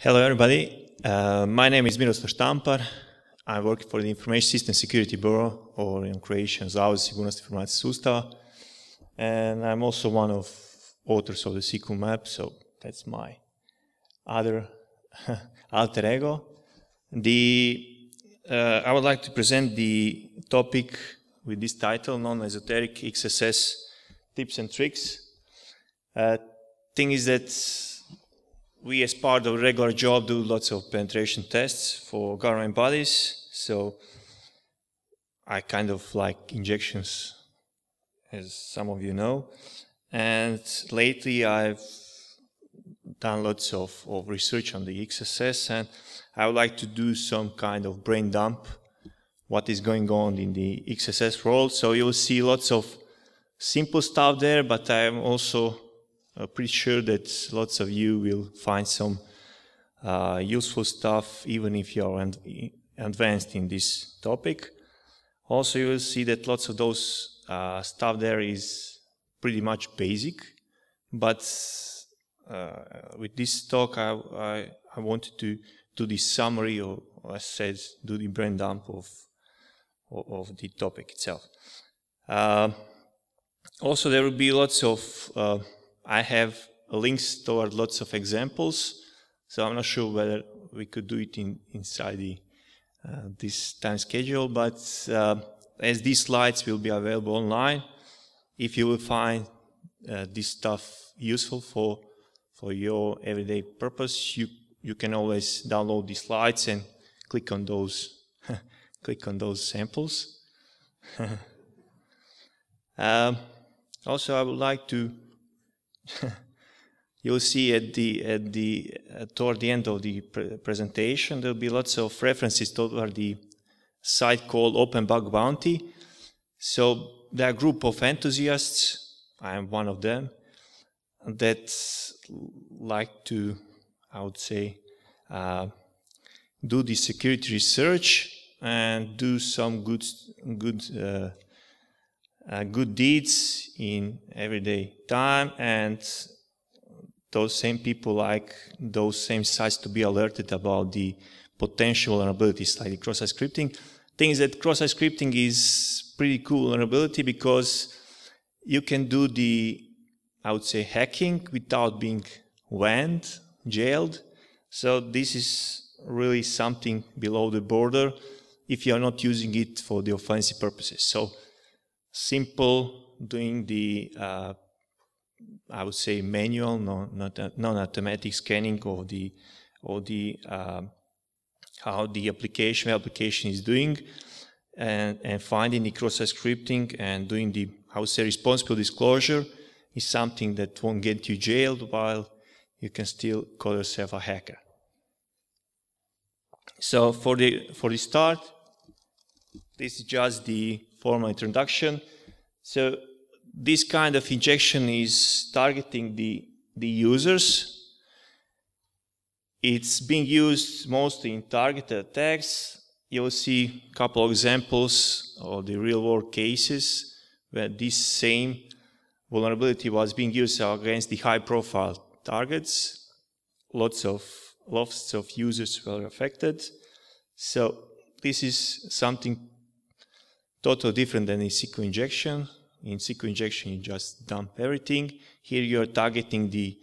Hello, everybody. Uh, my name is Miroslav Štampar. I work for the Information System Security Bureau, or in Croatian Zavod sigurnosti informacijskih sustava. And I'm also one of authors of the sqlmap, so that's my other alter ego. The, uh, I would like to present the topic with this title, non-esoteric XSS tips and tricks. Uh, thing is that we, as part of a regular job, do lots of penetration tests for government bodies. So I kind of like injections, as some of you know. And lately, I've done lots of, of research on the XSS, and I would like to do some kind of brain dump what is going on in the XSS world. So you'll see lots of simple stuff there, but I'm also uh, pretty sure that lots of you will find some uh, useful stuff, even if you are advanced in this topic. Also, you will see that lots of those uh, stuff there is pretty much basic, but uh, with this talk, I, I, I, wanted to do the summary, or, or as I said, do the brain dump of, of, of the topic itself. Uh, also, there will be lots of uh, I have links toward lots of examples, so I'm not sure whether we could do it in, inside the, uh, this time schedule, but uh, as these slides will be available online, if you will find uh, this stuff useful for, for your everyday purpose, you, you can always download the slides and click on those, click on those samples. um, also, I would like to you'll see at the at the uh, toward the end of the pre presentation there'll be lots of references toward the site called Open Bug Bounty. So there are a group of enthusiasts. I am one of them that like to, I would say, uh, do the security research and do some good good uh, uh, good deeds in everyday time and those same people like those same sites to be alerted about the potential vulnerabilities like cross-site scripting. Things that cross-site scripting is pretty cool vulnerability because you can do the, I would say, hacking without being went, jailed. So this is really something below the border if you are not using it for the offensive purposes. So simple doing the, uh, I would say, manual, non-automatic scanning of the, of the uh, how the application application is doing, and, and finding the cross-site scripting and doing the, I would say, responsible disclosure is something that won't get you jailed while you can still call yourself a hacker. So for the for the start, this is just the formal introduction. So this kind of injection is targeting the, the users. It's being used mostly in targeted attacks. You'll see a couple of examples of the real world cases where this same vulnerability was being used against the high profile targets. Lots of lots of users were affected. So this is something totally different than in SQL injection. In SQL injection, you just dump everything. Here you're targeting the,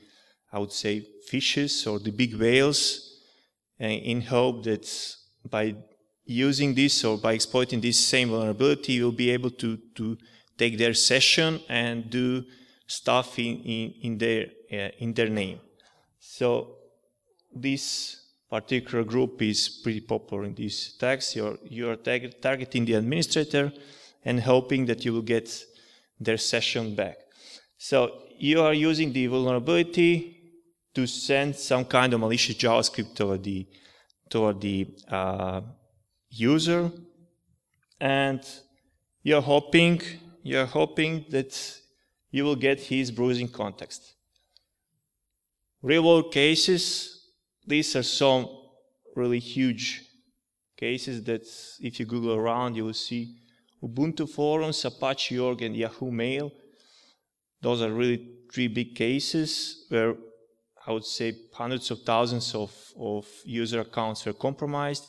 I would say, fishes or the big whales in hope that by using this or by exploiting this same vulnerability, you'll be able to, to take their session and do stuff in, in, in their, uh, in their name. So this particular group is pretty popular in these tags. You're, you're targeting the administrator and hoping that you will get their session back. So you are using the vulnerability to send some kind of malicious JavaScript toward the, toward the uh, user, and you're hoping, you're hoping that you will get his browsing context. Real world cases these are some really huge cases that if you Google around, you will see Ubuntu forums, Apache org, and Yahoo Mail. Those are really three big cases where I would say hundreds of thousands of, of user accounts were compromised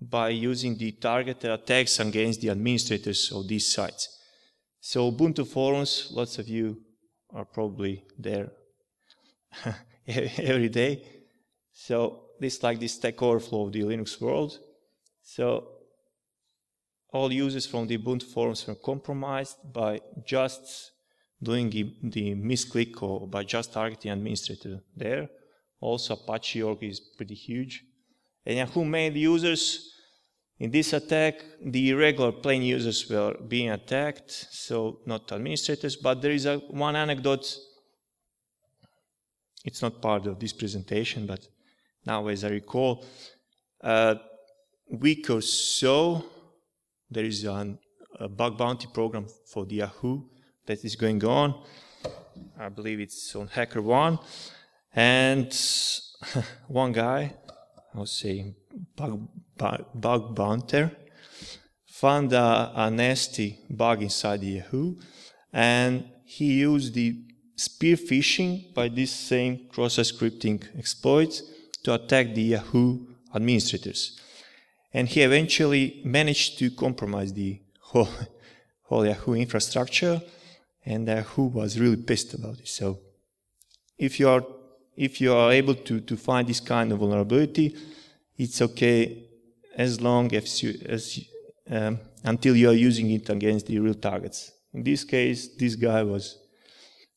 by using the targeted attacks against the administrators of these sites. So Ubuntu forums, lots of you are probably there every day. So this like this Stack Overflow of the Linux world. So all users from the Ubuntu forums were compromised by just doing the, misclick or by just targeting administrator there. Also Apache org is pretty huge. And who made users in this attack, the regular plain users were being attacked, so not administrators, but there is a, one anecdote. It's not part of this presentation, but now as I recall, uh, a week or so, there is an, a bug bounty program for the Yahoo that is going on. I believe it's on HackerOne. And one guy, I'll say bug, bug, bug bounter, found a, a nasty bug inside the Yahoo, and he used the spear phishing by this same cross-site scripting exploit to attack the Yahoo administrators. And he eventually managed to compromise the whole, whole Yahoo infrastructure, and Yahoo was really pissed about it. So if you are if you are able to, to find this kind of vulnerability, it's okay as long as you, as um, until you are using it against the real targets. In this case, this guy was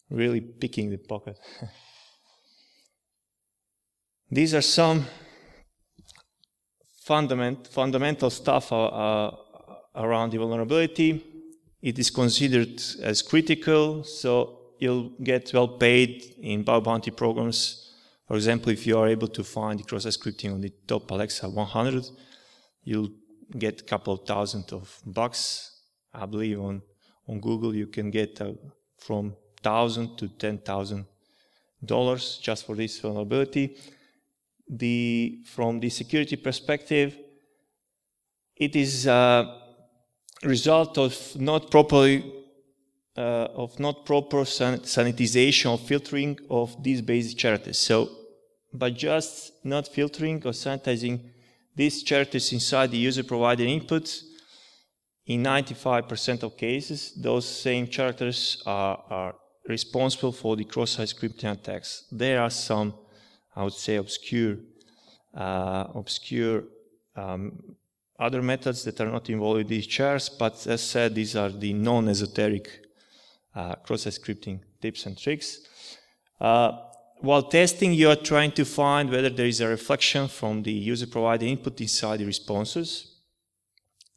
really picking the pocket. These are some fundament, fundamental stuff uh, uh, around the vulnerability. It is considered as critical, so you'll get well paid in bug bounty programs. For example, if you are able to find cross-site scripting on the top Alexa 100, you'll get a couple of thousand of bucks. I believe on, on Google you can get uh, from thousand to ten thousand dollars just for this vulnerability. The from the security perspective, it is a result of not properly uh, of not proper san sanitization or filtering of these basic characters. So by just not filtering or sanitizing these characters inside the user provided inputs, in 95% of cases, those same characters are, are responsible for the cross-site scripting attacks. There are some, I would say, obscure, uh, obscure um, other methods that are not involved in these chars, but as said, these are the non-esoteric uh, cross-site scripting tips and tricks. Uh, while testing, you are trying to find whether there is a reflection from the user-provided input inside the responses.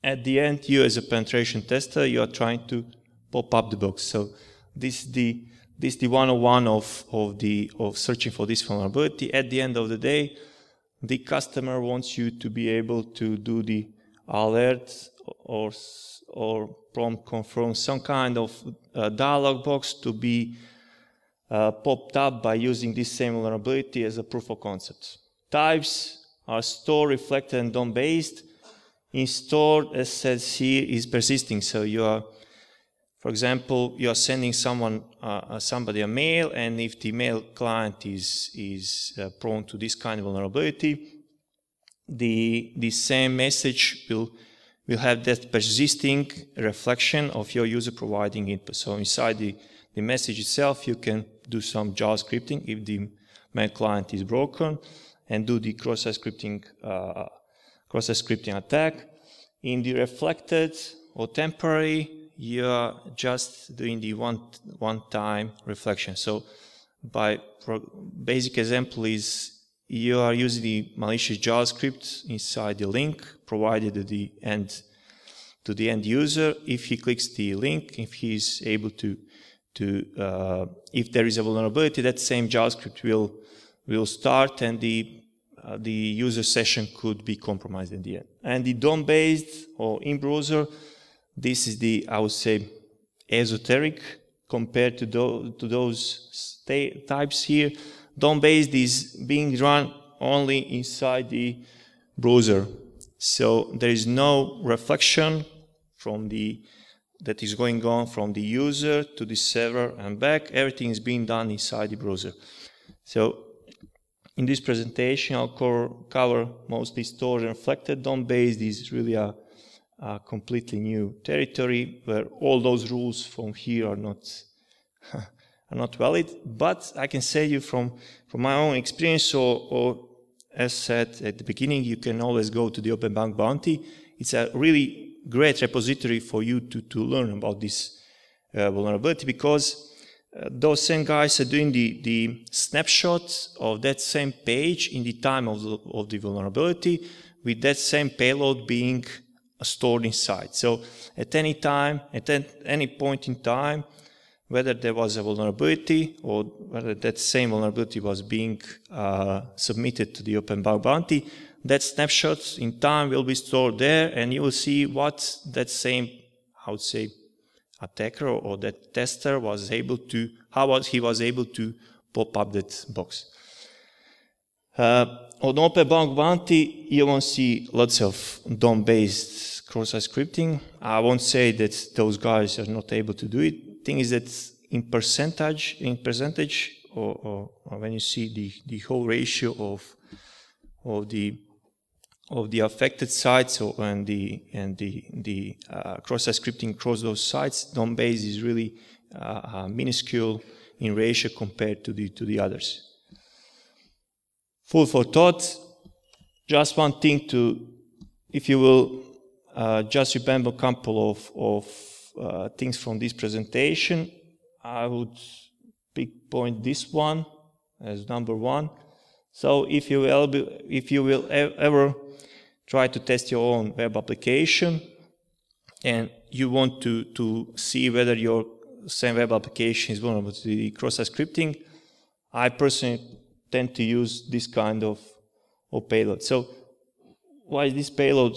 At the end, you as a penetration tester, you are trying to pop up the box. So this is the this is the 101 of, of the of searching for this vulnerability. At the end of the day, the customer wants you to be able to do the alert or or prompt confirm some kind of uh, dialog box to be uh, popped up by using this same vulnerability as a proof of concept. Types are store, reflected, and DOM based. In store, as says here, is persisting. So you are, for example, you are sending someone, uh, uh somebody a mail, and if the mail client is is uh, prone to this kind of vulnerability, the the same message will will have that persisting reflection of your user providing input. So inside the, the message itself, you can do some JavaScripting if the mail client is broken and do the cross-site scripting, uh, cross-site scripting attack. In the reflected or temporary, you are just doing the one, one-time reflection. So by basic example is you are using the malicious JavaScript inside the link provided to the end to the end user. If he clicks the link, if he is able to to uh, if there is a vulnerability, that same JavaScript will will start and the uh, the user session could be compromised in the end. And the DOM-based or in-browser, this is the I would say esoteric compared to, those to those types here. DOM-based is being run only inside the browser. So there is no reflection from the that is going on from the user to the server and back. Everything is being done inside the browser. So in this presentation, I'll cover mostly stored and reflected DOM based. Is really a, a, completely new territory where all those rules from here are not are not valid. But I can say you from from my own experience, or, or as said at the beginning, you can always go to the Open Bug Bounty. It's a really great repository for you to to learn about this uh, vulnerability because uh, those same guys are doing the, the snapshots of that same page in the time of the, of the vulnerability with that same payload being stored inside. So at any time, at any point in time, whether there was a vulnerability or whether that same vulnerability was being uh, submitted to the Open Bug Bounty, that snapshot in time will be stored there and you will see what that same, I would say, attacker or that tester was able to, how was he was able to pop up that box. Uh, on Open Bounty, you won't see lots of DOM-based cross-site scripting. I won't say that those guys are not able to do it. Thing is that in percentage, in percentage, or, or, or when you see the, the whole ratio of of the of the affected sites or, and the and the the uh, cross-site scripting across those sites, DOM base is really uh, uh, minuscule in ratio compared to the to the others. Full for thought. Just one thing to, if you will, uh, just remember a couple of of uh, things from this presentation. I would pick point this one as number one. So if you will, if you will ever try to test your own web application and you want to, to see whether your same web application is vulnerable to the cross-site scripting, I personally tend to use this kind of, of payload. So why is this payload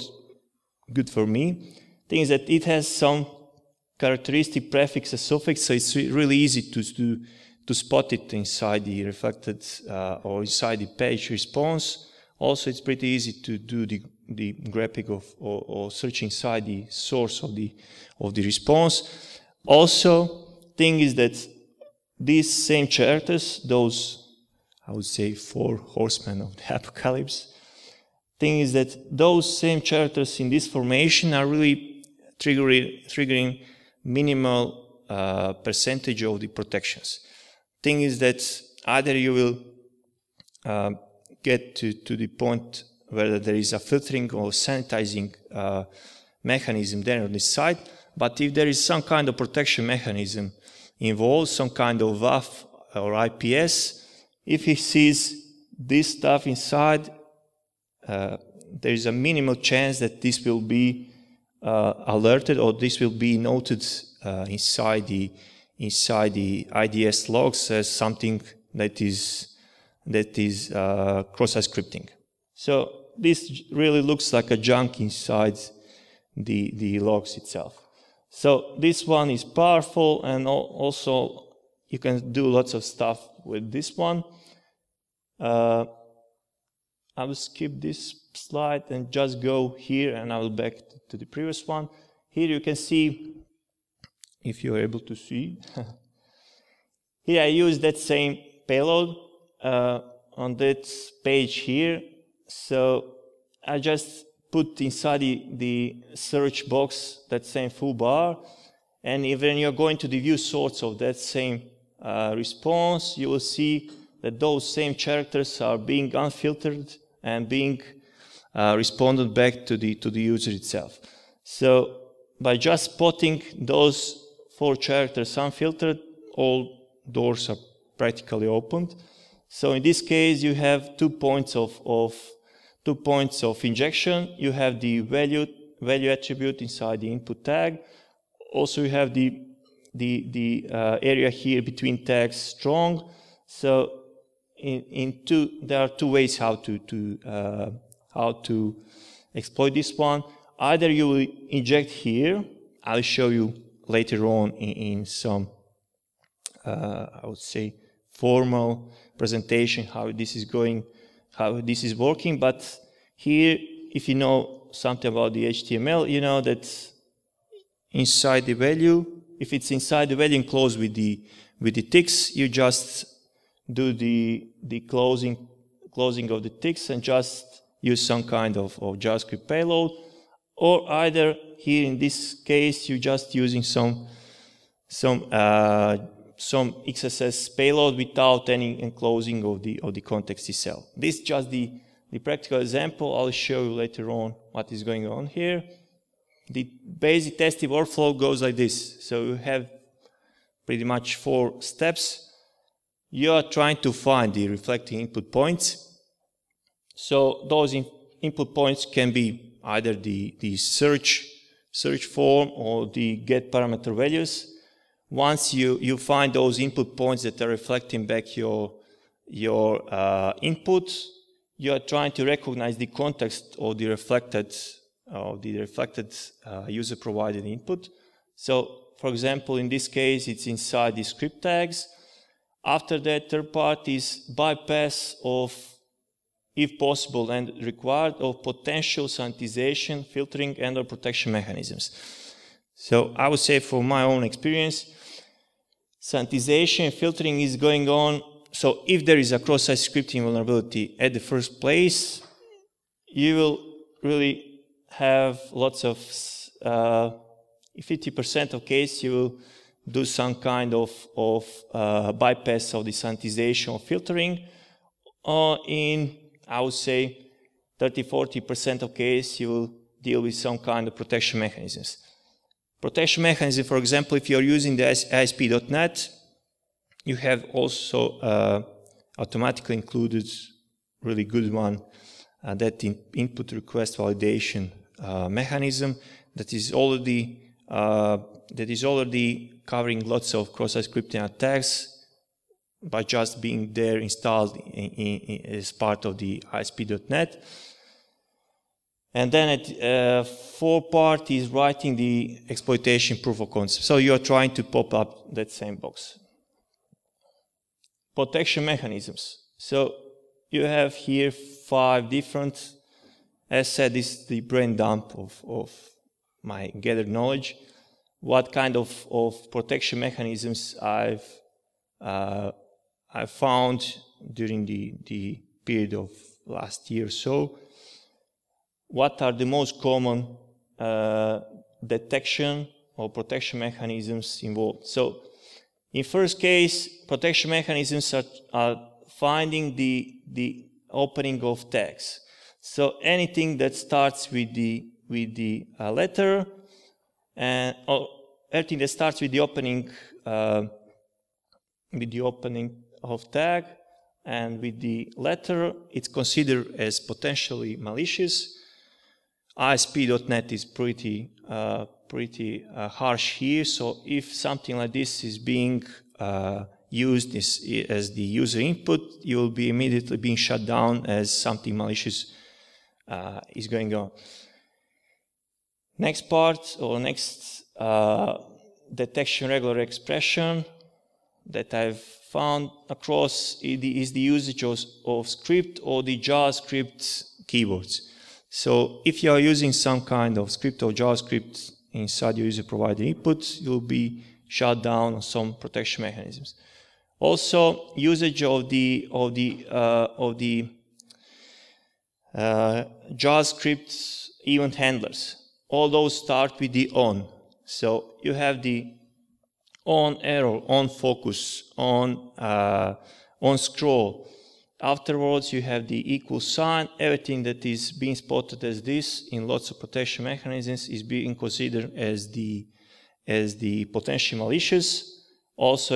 good for me? Thing is that it has some characteristic prefix and suffix, so it's really easy to, to, to spot it inside the reflected uh, or inside the page response. Also, it's pretty easy to do the the graphic of or, or search inside the source of the of the response. Also, thing is that these same characters, those I would say four horsemen of the apocalypse, thing is that those same characters in this formation are really triggering triggering minimal uh, percentage of the protections. Thing is that either you will uh, get to, to the point where there is a filtering or sanitizing uh, mechanism there on this side. But if there is some kind of protection mechanism involved, some kind of WAF or IPS, if he sees this stuff inside, uh, there is a minimal chance that this will be uh, alerted or this will be noted uh, inside the inside the IDS logs as something that is that is uh, cross-site scripting. So this really looks like a junk inside the, the logs itself. So this one is powerful and also you can do lots of stuff with this one. Uh, I will skip this slide and just go here and I will back to the previous one. Here you can see, if you're able to see, here I use that same payload uh, on that page here so I just put inside the, the search box that same foobar. And when you're going to the view source of that same uh, response, you will see that those same characters are being unfiltered and being uh, responded back to the, to the user itself. So by just spotting those four characters unfiltered, all doors are practically opened. So in this case, you have two points of, of two points of injection. You have the value, value attribute inside the input tag. Also, you have the, the, the uh, area here between tags strong. So in, in two, there are two ways how to, to, uh, how to exploit this one. Either you inject here. I'll show you later on in, in some, uh, I would say, formal presentation how this is going how this is working, but here, if you know something about the HTML, you know that inside the value, if it's inside the value enclosed with the with the ticks, you just do the the closing closing of the ticks and just use some kind of, of JavaScript payload. Or either here in this case, you're just using some, some, uh, some XSS payload without any enclosing of the, of the context itself. This is just the, the practical example. I'll show you later on what is going on here. The basic testing workflow goes like this. So you have pretty much four steps. You are trying to find the reflecting input points. So those in input points can be either the, the search, search form or the get parameter values. Once you, you find those input points that are reflecting back your, your uh, input, you are trying to recognize the context of the reflected, of the reflected uh, user provided input. So for example, in this case, it's inside the script tags. After that, third parties bypass of, if possible and required, of potential sanitization, filtering, and or protection mechanisms. So I would say from my own experience, sanitization filtering is going on. So if there is a cross-site scripting vulnerability at the first place, you will really have lots of uh, 50% of case you will do some kind of, of uh, bypass of the sanitization or filtering. Uh, in, I would say, 30, 40% of cases, you will deal with some kind of protection mechanisms. Protection mechanism, for example, if you're using the ASP.NET, you have also uh, automatically included really good one, uh, that in input request validation uh, mechanism that is already uh, that is already covering lots of cross-site scripting attacks by just being there installed in, in, in, as part of the ASP.NET. And then at uh, four part is writing the exploitation proof of concept. So you're trying to pop up that same box. Protection mechanisms. So you have here five different, as said, this is the brain dump of, of my gathered knowledge, what kind of, of protection mechanisms I've, uh, i found during the, the period of last year or so, what are the most common uh, detection or protection mechanisms involved. So in first case, protection mechanisms are, are finding the, the opening of tags. So anything that starts with the with the uh, letter and oh, everything that starts with the opening uh, with the opening of tag and with the letter it's considered as potentially malicious. ASP.NET is pretty uh, pretty uh, harsh here. So if something like this is being uh, used as, as, the user input you will be immediately being shut down as something malicious uh, is going on Next part or next uh, detection regular expression that I've found across is the usage of, of script or the JavaScript keywords. So if you are using some kind of script or JavaScript inside your user provided input, you'll be shut down on some protection mechanisms. Also, usage of the of the uh, of the uh, JavaScript event handlers all those start with the on. So you have the onerror, on focus, on, uh, on scroll. Afterwards, you have the equal sign. Everything that is being spotted as this in lots of protection mechanisms is being considered as the, as the potentially malicious. Also,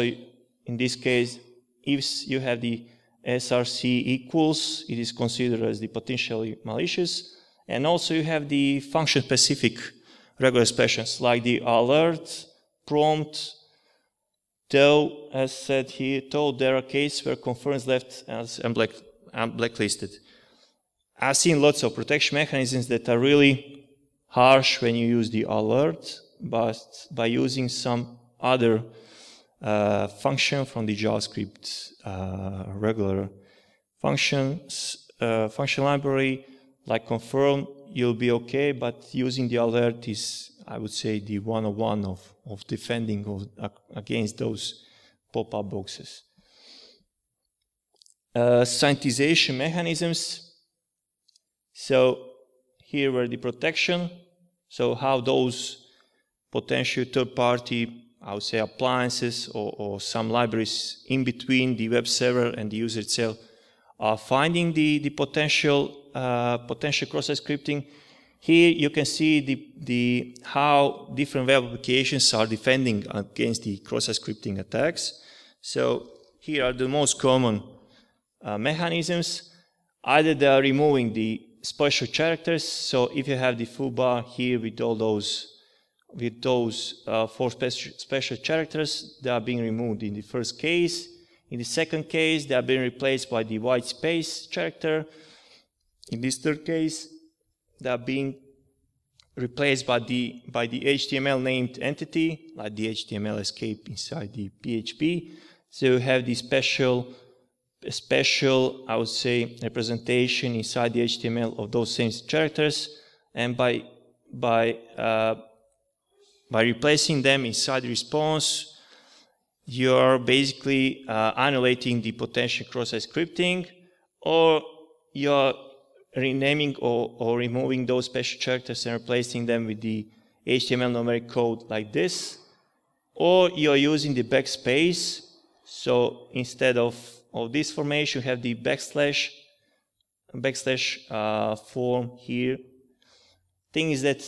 in this case, if you have the SRC equals, it is considered as the potentially malicious. And also you have the function-specific regular expressions like the alert, prompt, though, as said here, though there are cases where confirms left as black, blacklisted. I've seen lots of protection mechanisms that are really harsh when you use the alert, but by using some other uh, function from the JavaScript uh, regular functions uh, function library, like confirm, you'll be okay, but using the alert is, I would say, the one-on-one of, of defending of, against those pop-up boxes. uh, sanitization mechanisms. So here were the protection. So how those potential third-party, I would say, appliances or, or, some libraries in between the web server and the user itself are finding the, the potential potential cross-site scripting. Here you can see the, the how different web applications are defending against the cross-site scripting attacks. So here are the most common uh, mechanisms. Either they are removing the special characters. So if you have the foobar here with all those with those uh, four special, special characters, they are being removed in the first case. In the second case, they are being replaced by the white space character. In this third case, they are being replaced by the, by the HTML named entity, like the HTML escape inside the PHP. So you have the special, special, I would say, representation inside the HTML of those same characters. And by, by, uh, by replacing them inside the response, you're basically uh, annihilating the potential cross-site scripting, or you're renaming or, or removing those special characters and replacing them with the HTML numeric code like this. Or you're using the backspace. So instead of, of this formation, you have the backslash, backslash uh, form here. Thing is that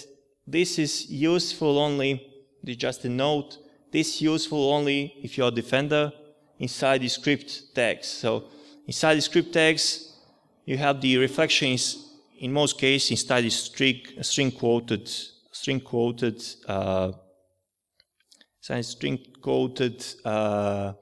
this is useful only, this just a note, this is useful only if you're a defender inside the script tags. So inside the script tags, you have the reflections in most cases inside the string, string quoted string quoted uh, string quoted uh,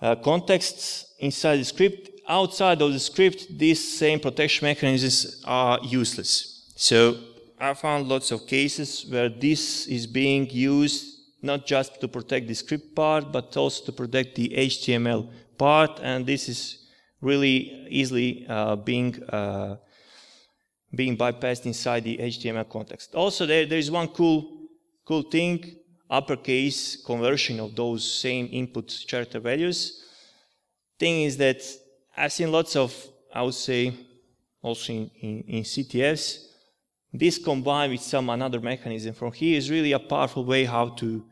uh, contexts inside the script. Outside of the script, these same protection mechanisms are useless. So I found lots of cases where this is being used not just to protect the script part, but also to protect the HTML part, and this is really easily uh, being uh, being bypassed inside the HTML context. Also, there, there is one cool cool thing: uppercase conversion of those same input character values. Thing is that I've seen lots of, I would say, also in, in, in CTFs. This combined with some another mechanism from here is really a powerful way how to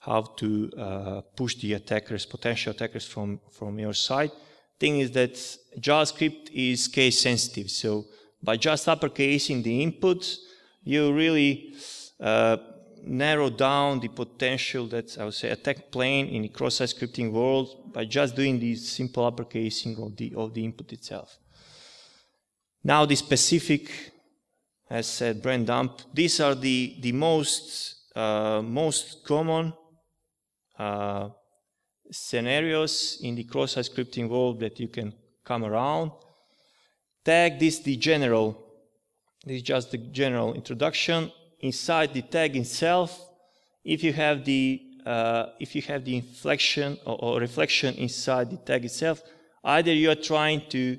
how to uh, push the attackers, potential attackers from, from your side thing is that JavaScript is case sensitive. So by just uppercasing the input, you really uh, narrow down the potential that I would say attack plane in the cross-site scripting world by just doing this simple uppercasing of the of the input itself. Now the specific, as said brand dump, these are the the most uh, most common uh, scenarios in the cross-site scripting world that you can come around. Tag this the general. This is just the general introduction. Inside the tag itself, if you have the uh, if you have the inflection or, or, reflection inside the tag itself, either you are trying to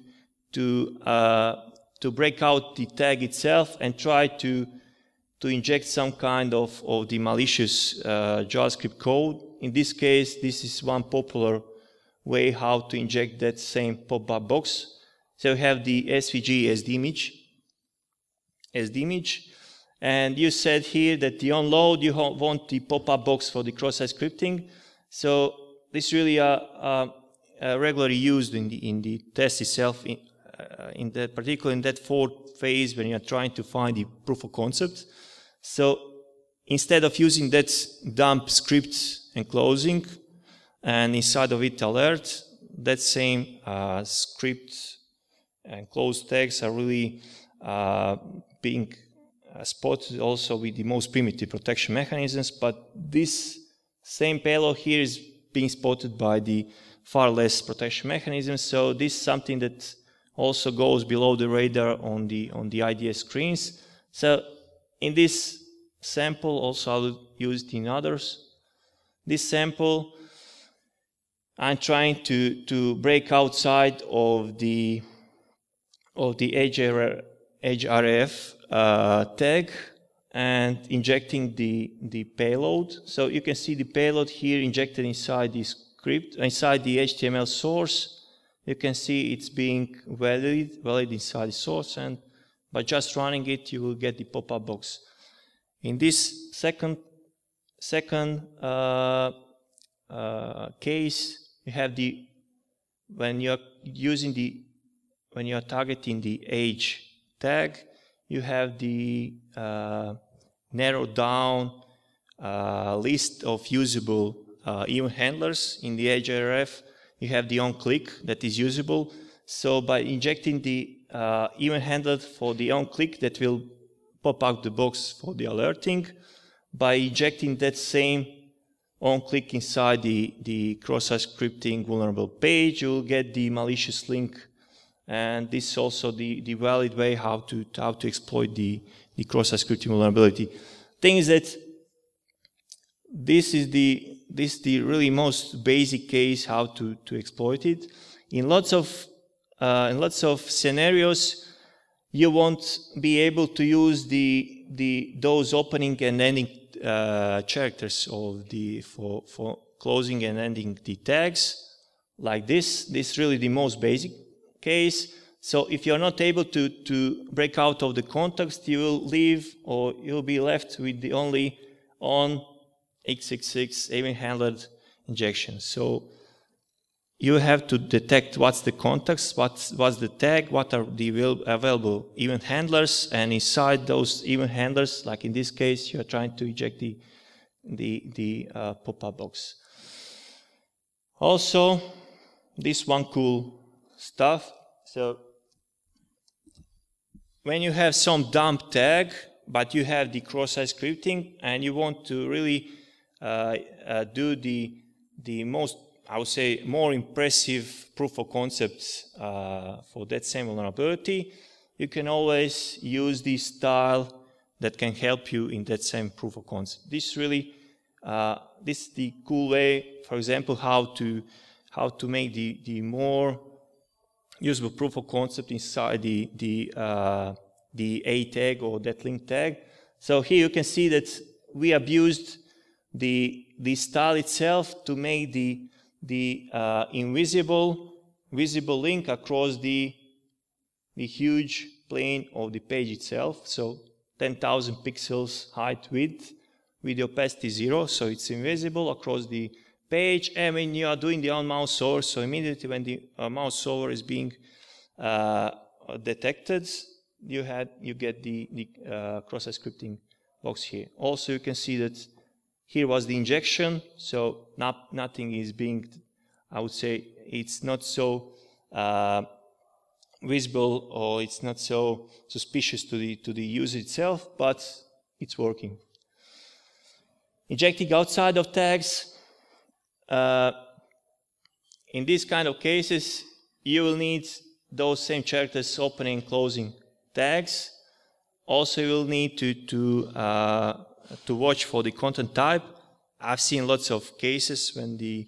to uh, to break out the tag itself and try to to inject some kind of, of the malicious uh, JavaScript code in this case, this is one popular way how to inject that same pop-up box. So you have the SVG as the image, as the image, and you said here that the onload you want the pop-up box for the cross-site scripting. So this really uh, uh, uh, regularly used in the in the test itself, in, uh, in that particular in that fourth phase when you are trying to find the proof of concept. So instead of using that dump script enclosing, and inside of it alert, that same uh, script and closed tags are really uh, being uh, spotted also with the most primitive protection mechanisms, but this same payload here is being spotted by the far less protection mechanisms. So this is something that also goes below the radar on the on the IDS screens. So in this sample, also I'll use it in others this sample, I'm trying to, to break outside of the of the href uh, tag and injecting the, the payload. So you can see the payload here injected inside the script, inside the HTML source. you can see it's being valid, valid inside the source, and by just running it, you will get the pop-up box. In this second second uh, uh, case, you have the when you're using the when you're targeting the age tag, you have the uh, narrowed down uh, list of usable uh, event handlers in the href. You have the on-click that is usable. So by injecting the uh, event handler for the on-click that will pop out the box for the alerting, by injecting that same on-click inside the, the cross-site scripting vulnerable page, you'll get the malicious link. And this is also the, the valid way how to, how to exploit the, the cross-site scripting vulnerability. Thing is that this is the, this is the really most basic case how to, to exploit it. In lots of, uh, in lots of scenarios, you won't be able to use the, the, those opening and ending uh, characters of the, for, for closing and ending the tags like this. This is really the most basic case. So if you're not able to, to break out of the context, you will leave or you'll be left with the only on x66 event handled injection. So you have to detect what's the context, what's, what's the tag, what are the available event handlers, and inside those event handlers, like in this case, you are trying to eject the, the, the uh, pop-up box. Also, this one cool stuff. So when you have some dump tag, but you have the cross-site scripting, and you want to really uh, uh, do the, the most I would say, more impressive proof of concepts uh, for that same vulnerability, you can always use this style that can help you in that same proof of concept. This really, uh, this is the cool way, for example, how to how to make the the more usable proof of concept inside the the uh, the A tag or that link tag. So here you can see that we abused the the style itself to make the the uh, invisible visible link across the, the huge plane of the page itself. So 10,000 pixels height width with the opacity zero, so it's invisible across the page. And when you are doing the on mouse over, so immediately when the uh, mouse over is being uh, detected, you had you get the, the uh, cross-site scripting box here. Also, you can see that here was the injection, so not, nothing is being, I would say, it's not so uh, visible or it's not so suspicious to the, to the user itself, but it's working. Injecting outside of tags, uh, in these kind of cases, you will need those same characters opening and closing tags. Also, you will need to, to uh, to watch for the content type. I've seen lots of cases when the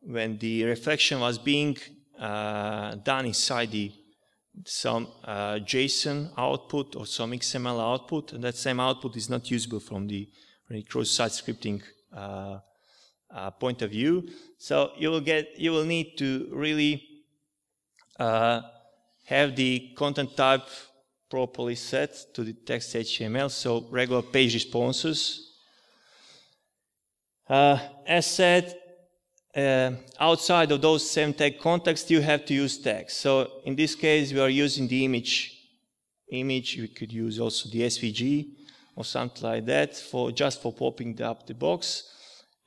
when the reflection was being uh, done inside the some uh, JSON output or some XML output, and that same output is not usable from the, cross-site scripting uh, uh, point of view. So you will get you will need to really uh, have the content type properly set to the text HTML, so regular page responses. Uh, as said, uh, outside of those same tag contexts, you have to use tags. So in this case, we are using the image. Image, we could use also the SVG or something like that for just for popping up the box.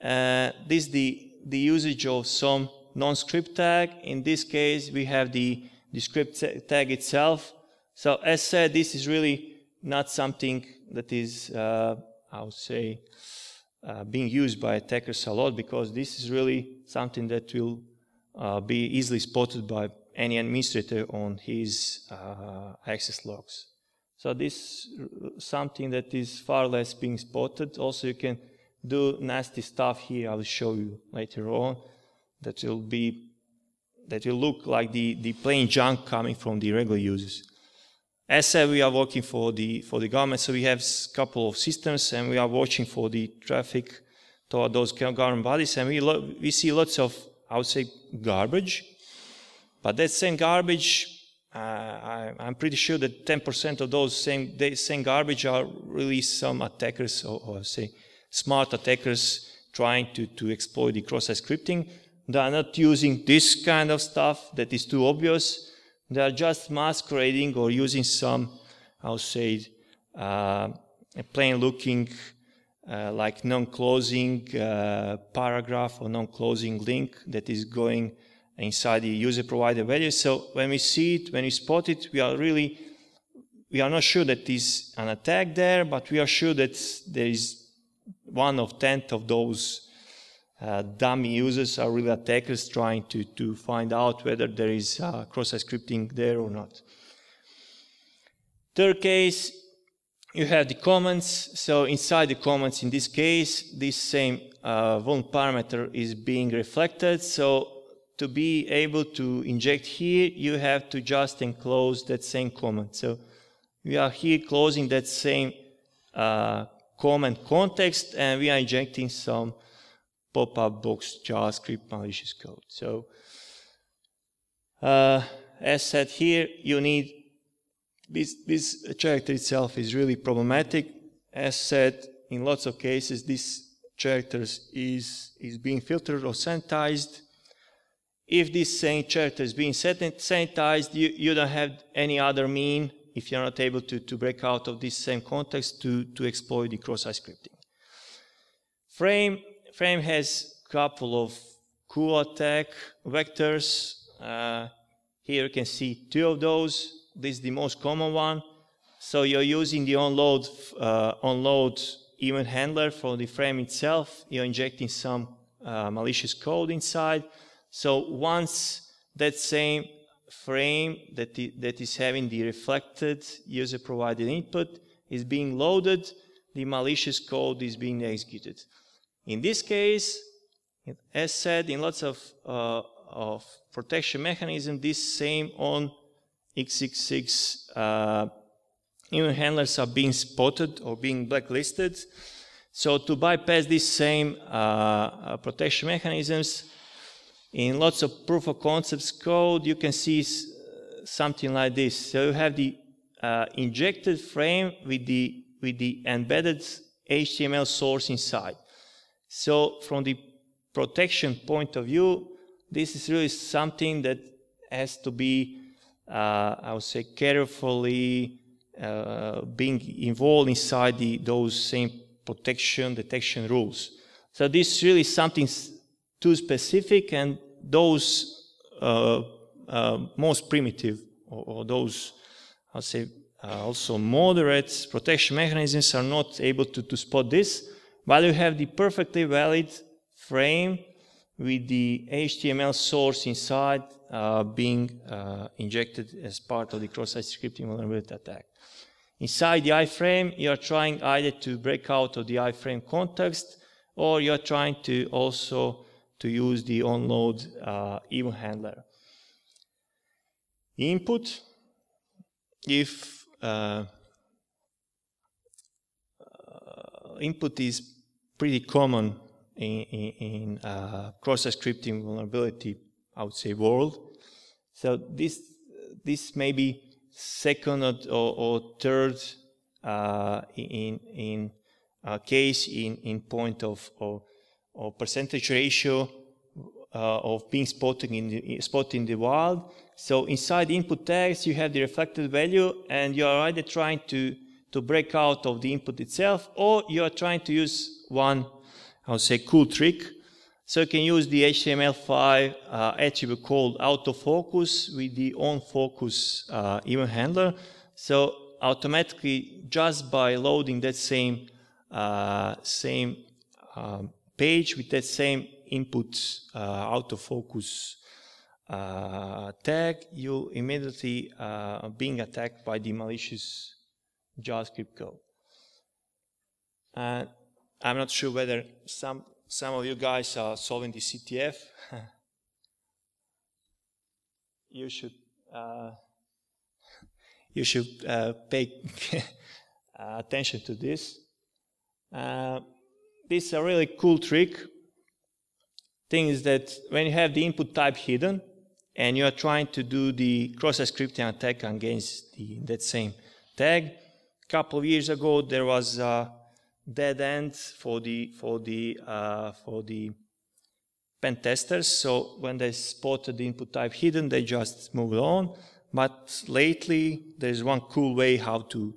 Uh, this is the, the usage of some non-script tag. In this case, we have the, the script tag itself so as said, this is really not something that is, uh, I would say, uh, being used by attackers a lot because this is really something that will uh, be easily spotted by any administrator on his uh, access logs. So this is something that is far less being spotted. Also, you can do nasty stuff here. I will show you later on. That will be that will look like the, the plain junk coming from the regular users. As said, we are working for the for the government, so we have a couple of systems, and we are watching for the traffic toward those government bodies, and we we see lots of I would say garbage But that same garbage, uh, I, am pretty sure that 10% of those same, same garbage are really some attackers, or, or say smart attackers trying to, to exploit the cross-site scripting. They are not using this kind of stuff that is too obvious. They are just masquerading or using some, I'll say, uh, plain looking uh, like non-closing uh, paragraph or non-closing link that is going inside the user provided value. So when we see it, when we spot it, we are really, we are not sure that is an attack there, but we are sure that there is one of tenth of those uh, dummy users are really attackers trying to, to find out whether there is uh, cross-site scripting there or not. Third case, you have the comments. So inside the comments, in this case, this same uh, parameter is being reflected. So to be able to inject here, you have to just enclose that same comment. So we are here closing that same uh, comment context, and we are injecting some pop-up box JavaScript malicious code. So uh, as said here, you need this, this character itself is really problematic. As said, in lots of cases, this character is, is being filtered or sanitized if this same character is being sanitized, you, you don't have any other mean, if you're not able to, to break out of this same context, to, to exploit the cross-site scripting. Frame, frame has couple of cool attack vectors. Uh, here you can see two of those. This is the most common one. So you're using the onload, uh, onload event handler for the frame itself. You're injecting some uh, malicious code inside. So once that same frame that, that is having the reflected user provided input is being loaded, the malicious code is being executed. In this case, as said in lots of, uh, of protection mechanism, this same on x66 uh, event handlers are being spotted or being blacklisted. So to bypass these same uh, uh protection mechanisms, in lots of proof of concepts code, you can see something like this. So you have the uh, injected frame with the, with the embedded HTML source inside. So from the protection point of view, this is really something that has to be, uh, I would say, carefully uh, being involved inside the, those same protection detection rules. So this is really something too specific and those uh, uh, most primitive or, or those, I'll say, uh, also moderate protection mechanisms are not able to, to spot this, while you have the perfectly valid frame with the HTML source inside uh, being uh, injected as part of the cross-site scripting vulnerability attack. Inside the iframe, you are trying either to break out of the iframe context or you are trying to also to use the onload uh, event handler. Input, if uh, uh, input is pretty common in, in, in uh, cross-site scripting vulnerability, I would say world. So this this may be second or, or, or third uh, in in uh, case in in point of, of or percentage ratio uh, of being spotted in, the, in the wild. So inside input tags, you have the reflected value, and you are either trying to, to break out of the input itself, or you are trying to use one, I would say, cool trick. So you can use the HTML5 uh, attribute called autofocus with the onFocus uh, event handler. So automatically, just by loading that same uh, same um, page with that same input uh, autofocus uh, tag, you immediately uh, being attacked by the malicious JavaScript code. And I'm not sure whether some some of you guys are solving the CTF. you should uh, you should uh, pay attention to this. Uh, this is a really cool trick. Thing is that when you have the input type hidden, and you are trying to do the cross-site scripting attack against the, that same tag. Couple of years ago, there was a dead end for the for the uh, for the pen testers. So when they spotted the input type hidden, they just moved on. But lately, there's one cool way how to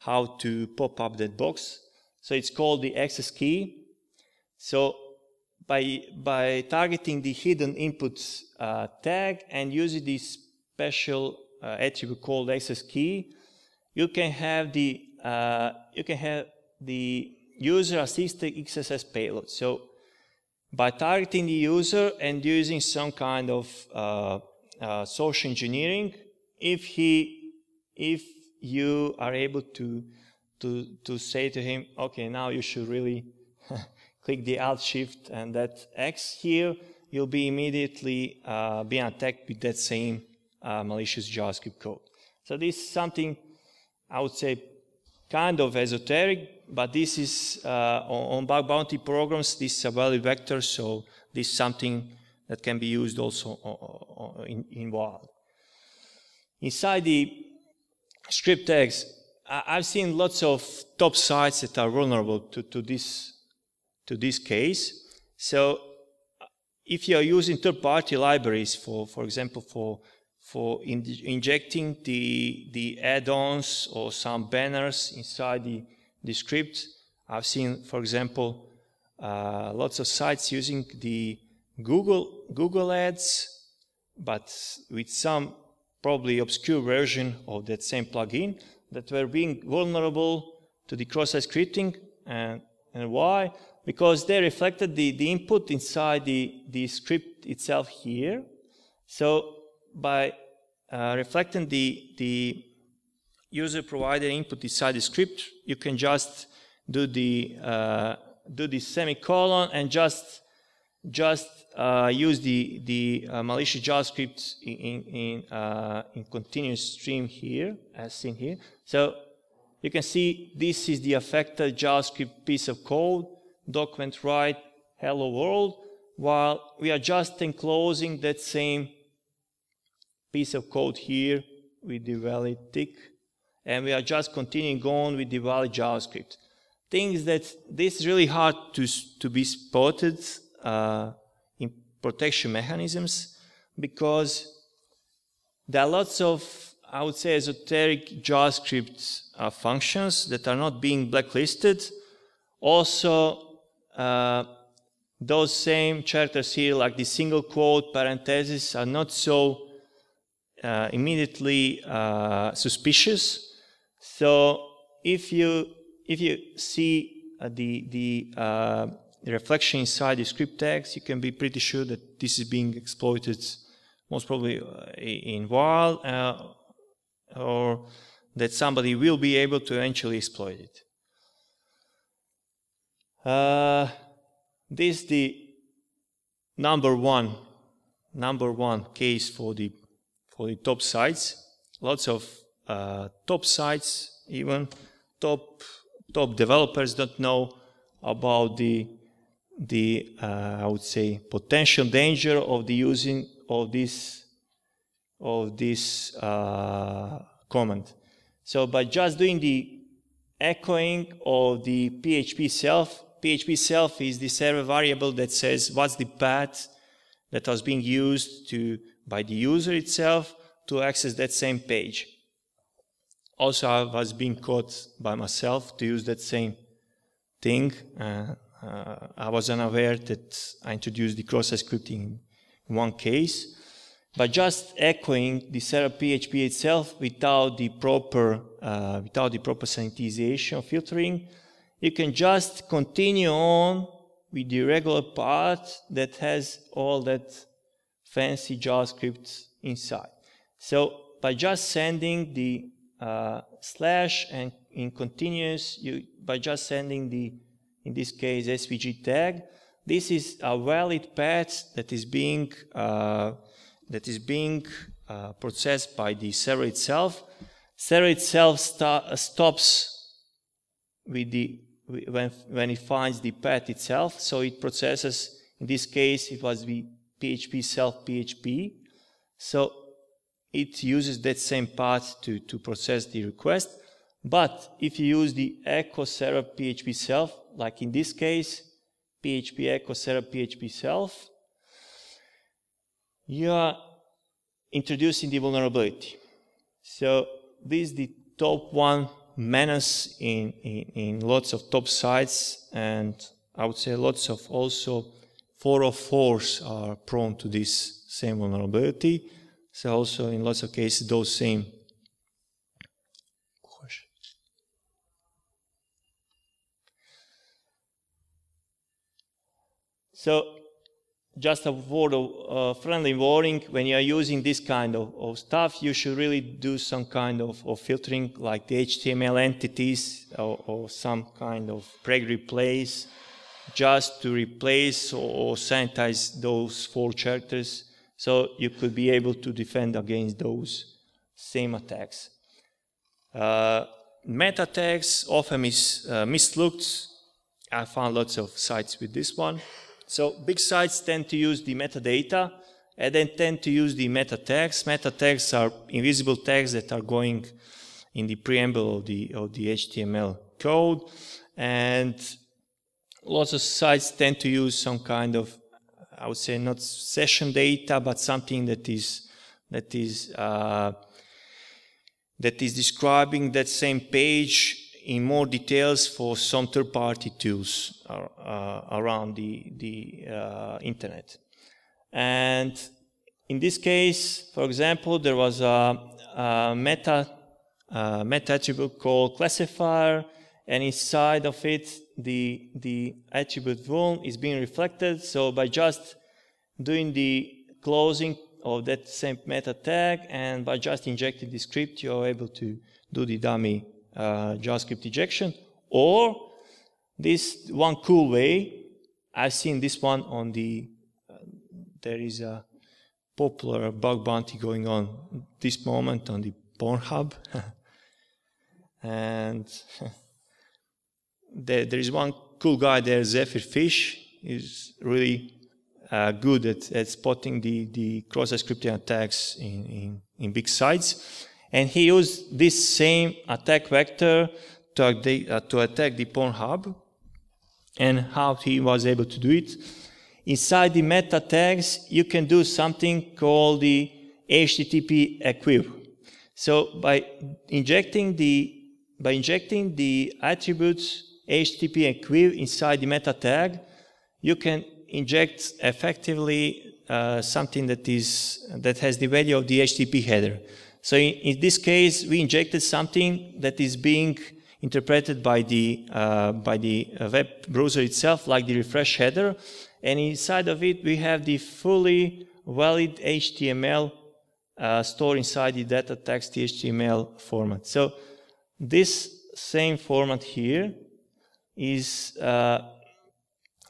how to pop up that box. So it's called the access key. So by by targeting the hidden inputs uh, tag and using this special uh, attribute called access key, you can have the uh, you can have the user assisted XSS payload. So by targeting the user and using some kind of uh, uh, social engineering, if he, if you are able to, to, to say to him, okay, now you should really click the Alt Shift and that X here, you'll be immediately uh, being attacked with that same uh, malicious JavaScript code. So this is something I would say kind of esoteric, but this is uh, on, bug bounty programs, this is a valid vector, so this is something that can be used also uh, uh, uh, in, in WAL. Inside the script tags, I've seen lots of top sites that are vulnerable to, to, this, to this case. So if you are using third-party libraries for, for example, for for in injecting the, the add-ons or some banners inside the, the script. I've seen, for example, uh, lots of sites using the Google, Google Ads, but with some probably obscure version of that same plugin that were being vulnerable to the cross-site scripting. And, and why? Because they reflected the, the input inside the, the script itself here. So by uh, reflecting the, the user provided input inside the script, you can just do the uh, do the semicolon and just just uh, use the the uh, malicious JavaScript in in uh, in continuous stream here, as seen here. So you can see this is the affected JavaScript piece of code. Document write hello world, while we are just enclosing that same piece of code here with the valid tick, and we are just continuing on with the valid JavaScript. Things that this is really hard to, to be spotted uh, in protection mechanisms because there are lots of, I would say, esoteric JavaScript uh, functions that are not being blacklisted. Also, uh, those same characters here, like the single quote parentheses, are not so uh, immediately uh, suspicious. So if you if you see uh, the the uh, reflection inside the script tags, you can be pretty sure that this is being exploited most probably uh, in WAL uh, or that somebody will be able to eventually exploit it. this is the number one number one case for the for the top sites. Lots of uh, top sites, even top top developers don't know about the the uh, I would say potential danger of the using of this of this uh, comment. So by just doing the echoing of the PHP self, PHP self is the server variable that says what's the path that was being used to by the user itself to access that same page. Also, I was being caught by myself to use that same thing. Uh, uh, I was unaware that I introduced the cross-site scripting in one case. But just echoing the setup PHP itself without the proper uh, without the proper sanitization filtering, you can just continue on with the regular part that has all that fancy JavaScript inside. So by just sending the uh, slash and in continuous, you, by just sending the, in this case, SVG tag, this is a valid path that is being, uh, that is being uh, processed by the server itself. Server itself st stops with the, when, when it finds the path itself. So it processes, in this case, it was the PHP self PHP So it uses that same path to, to process the request. But if you use the echo server PHP self, like in this case, PHP echo server PHP self, you are introducing the vulnerability. So this is the top one menace in, in, in lots of top sites, and I would say lots of also 404s are prone to this same vulnerability. So also in lots of cases, those same So just a word of uh, friendly warning, when you are using this kind of, of, stuff, you should really do some kind of, of filtering, like the HTML entities or, or, some kind of preg replace, just to replace or, sanitize those four characters, so you could be able to defend against those same attacks. Uh, meta tags often is uh, mislooked. I found lots of sites with this one. So big sites tend to use the metadata and then tend to use the meta tags. Meta tags are invisible tags that are going in the preamble of the, of the HTML code. And lots of sites tend to use some kind of, I would say not session data, but something that is, that is, uh, that is describing that same page in more details for some third-party tools uh, around the, the uh, internet. And in this case, for example, there was a, a meta, meta attribute called classifier, and inside of it, the, the attribute vuln is being reflected. So by just doing the closing of that same meta tag and by just injecting the script, you're able to do the dummy uh, JavaScript injection, or this one cool way, I've seen this one on the, uh, there is a popular bug bounty going on this moment on the Pornhub. and there, there is one cool guy there, ZephrFish, is really uh, good at, at spotting the, the cross-site scripting attacks in, in, in big sites. And he used this same attack vector to, uh, to attack the Pornhub and how he was able to do it. Inside the meta tags, you can do something called the HTTP equiv. So by injecting the by injecting the attributes HTTP and equiv inside the meta tag, you can inject effectively uh, something that is that has the value of the HTTP header. So in, in, this case, we injected something that is being interpreted by the, uh, by the uh, web browser itself, like the refresh header. And inside of it, we have the fully valid HTML uh, stored inside the data text HTML format. So this same format here is, uh,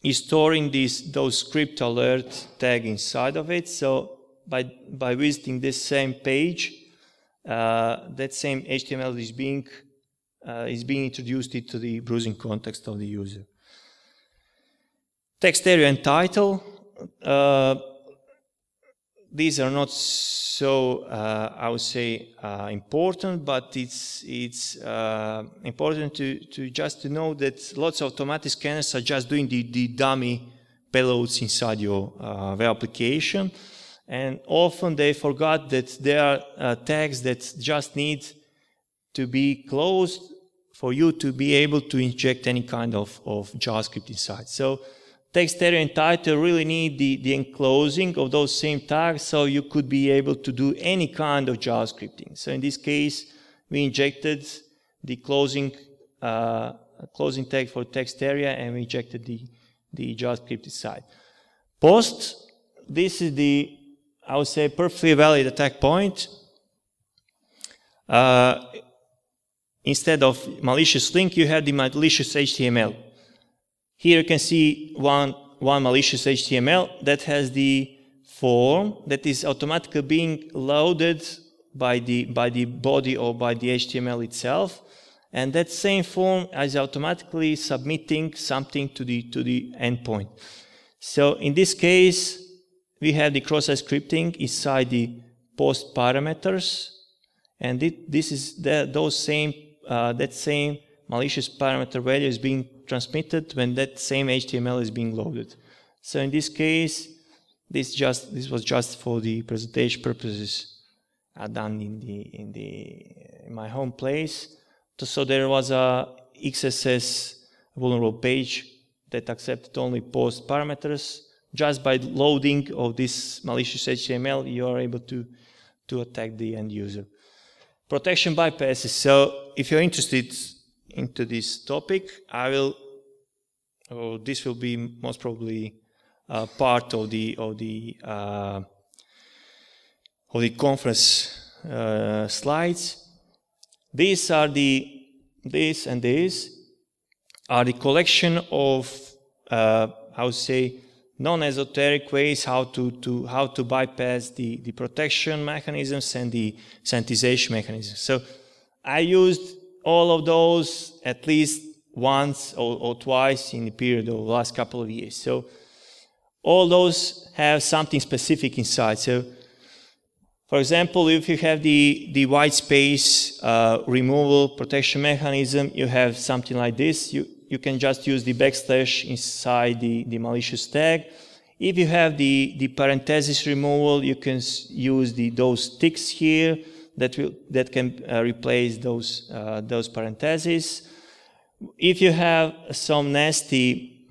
is storing this, those script alert tag inside of it. So by, by visiting this same page, uh, that same HTML is being uh, is being introduced into the browsing context of the user. Text area and title. Uh, these are not so, uh, I would say, uh, important, but it's it's uh, important to, to just to know that lots of automatic scanners are just doing the, the dummy payloads inside your web application and often they forgot that there are uh, tags that just need to be closed for you to be able to inject any kind of, of JavaScript inside. So text area and title really need the, the enclosing of those same tags so you could be able to do any kind of JavaScripting. So in this case, we injected the closing, uh, closing tag for text area and we injected the, the JavaScript inside. Post, this is the I would say, perfectly valid attack point. Uh, instead of malicious link, you have the malicious HTML. Here you can see one, one malicious HTML that has the form that is automatically being loaded by the, by the body or by the HTML itself. And that same form is automatically submitting something to the, to the endpoint. So in this case, we have the cross-site scripting inside the post parameters, and it, this is the, those same uh, that same malicious parameter value is being transmitted when that same HTML is being loaded. So in this case, this just this was just for the presentation purposes uh, done in the in the in my home place. So there was a XSS vulnerable page that accepted only post parameters. Just by loading of this malicious HTML, you are able to to attack the end user. Protection bypasses. So if you're interested into this topic, I will, or this will be most probably uh, part of the of the uh, of the conference uh, slides. These are the this and this are the collection of uh, I would say non-esoteric ways how to, to how to bypass the, the protection mechanisms and the sanitization mechanisms. So I used all of those at least once or, or twice in the period of the last couple of years. So all those have something specific inside. So for example, if you have the, the white space uh, removal protection mechanism, you have something like this. You, you can just use the backslash inside the, the malicious tag. If you have the, the parenthesis removal, you can use the, those ticks here that, will, that can uh, replace those, uh, those parentheses. If you have some nasty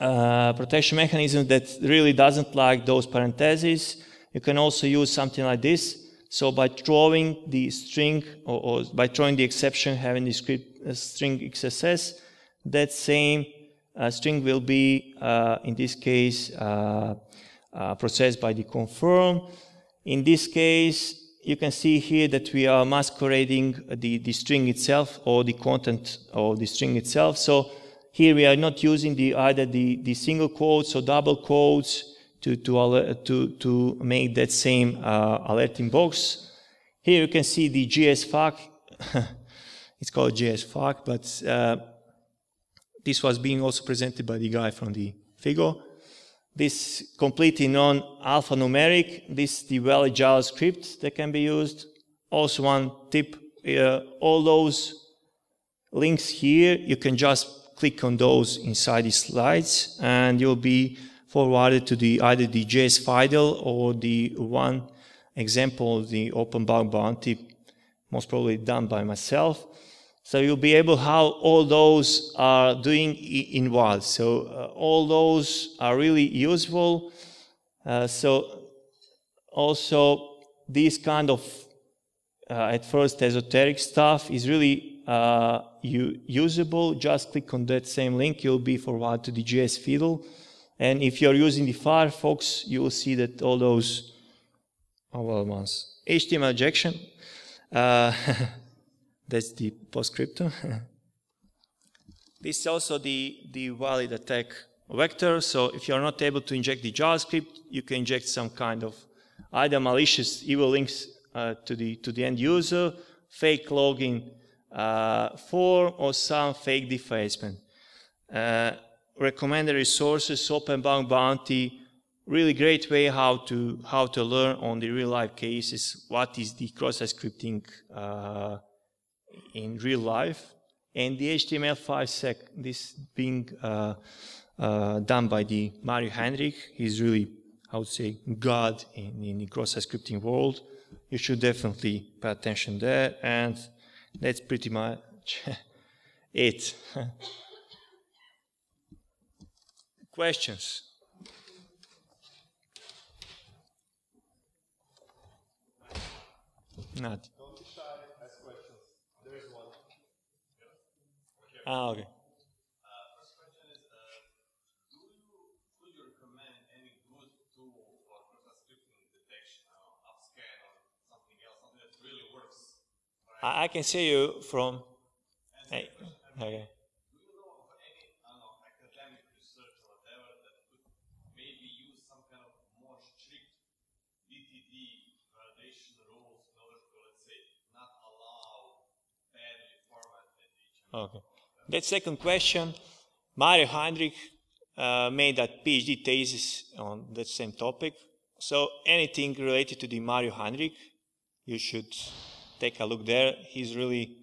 uh, protection mechanism that really doesn't like those parentheses, you can also use something like this. So by throwing the string or, or by throwing the exception having the script uh, string XSS, that same uh, string will be, uh, in this case, processed by the confirm. In this case, you can see here that we are masquerading the, the string itself or the content of the string itself. So here we are not using the, either the, the single quotes or double quotes to, to, to, to make that same uh, alerting box. Here you can see the JSFuck. it's called JSFuck, but uh, this was being also presented by the guy from the FIGO. This completely non-alphanumeric, this the valid JavaScript that can be used. Also one tip, uh, all those links here, you can just click on those inside the slides and you'll be forwarded to the either the JSFiddle or the one example the open bug bounty, most probably done by myself. So you'll be able how all those are doing in while. So uh, all those are really useful. Uh, so also this kind of uh, at first esoteric stuff is really uh, usable. Just click on that same link. You'll be forwarded to the JSFiddle. And if you're using the Firefox, you will see that all those, oh well, ones. HTML injection. That's the postscriptum. this is also the, the valid attack vector. So if you're not able to inject the JavaScript, you can inject some kind of either malicious evil links uh, to, the, to the end user, fake login uh, form, or some fake defacement. Uh, recommended resources, Open Bug Bounty, really great way how to how to learn on the real life cases what is the cross-site scripting uh, in real life. And the HTML5 sec, this being uh, uh, done by the Mario Heiderich, he's really, I would say, God in, in the cross-site scripting world. You should definitely pay attention there. And that's pretty much it. Questions? Not. Ah, okay. I, I can see you from. Hey, okay. Okay. That second question, Mario Heiderich uh, made that PhD thesis on that same topic. so anything related to the Mario Heiderich, you should take a look there. He's really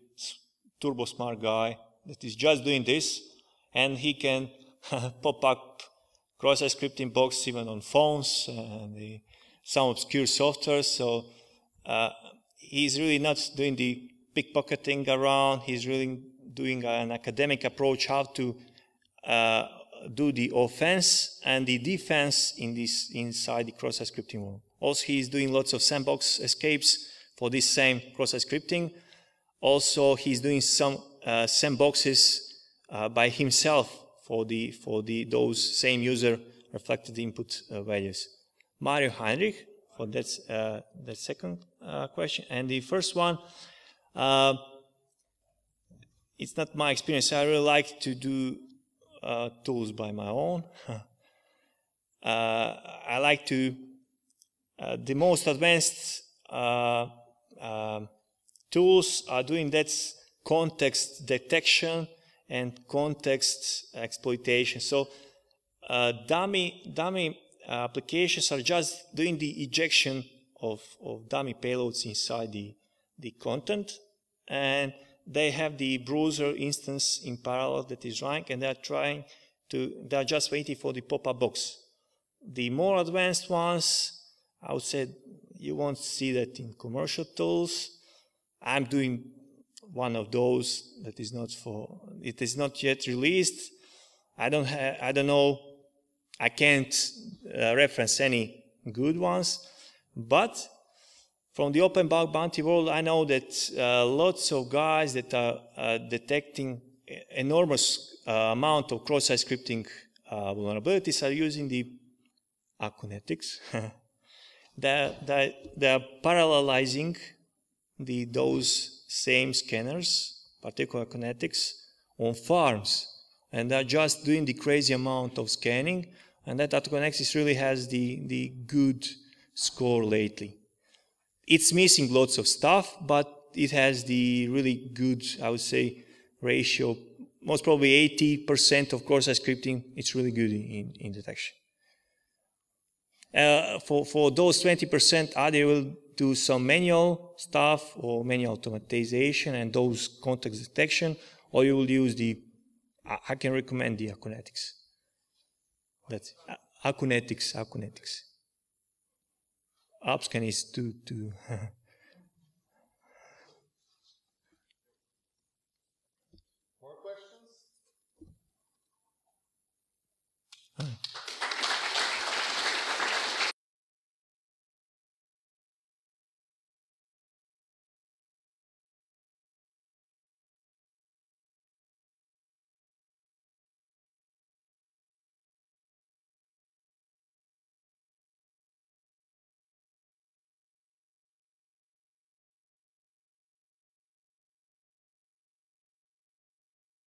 turbo smart guy that is just doing this, and he can pop up cross-site scripting box even on phones and the, some obscure software. So uh, he's really not doing the pickpocketing around. He's really doing an academic approach how to uh, do the offense and the defense in this inside the cross-site scripting world. Also, he's doing lots of sandbox escapes for this same cross-site scripting. Also, he's doing some uh, sandboxes uh, by himself for the for the those same user reflected input uh, values. Mario Heiderich for that uh, that second uh, question, and the first one. It's not my experience. I really like to do uh, tools by my own. uh, I like to, uh, the most advanced uh, um, tools are doing that context detection and context exploitation. So uh, dummy, dummy applications are just doing the ejection of, of dummy payloads inside the, the content and they have the browser instance in parallel that is running and they're trying to, they're just waiting for the pop-up box. The more advanced ones, I would say you won't see that in commercial tools. I'm doing one of those that is not for, it is not yet released. I don't have, I don't know, I can't uh, reference any good ones, but from the open bug bounty world, I know that uh, lots of guys that are uh, detecting enormous uh, amount of cross-site scripting uh, vulnerabilities are using the Acunetix. they're, parallelizing the, those same scanners, particular Acunetix, on farms. And they're just doing the crazy amount of scanning. And that Acunetix really has the, the good score lately it's missing lots of stuff, but it has the really good, I would say, ratio. Most probably 80% of cross-site scripting, it's really good in, in detection. Uh, for, for those 20%, either will do some manual stuff or manual automatization and those context detection, or you will use the, I can recommend the Acunetix. That's Acunetix, Acunetix. AppScan is to to More questions?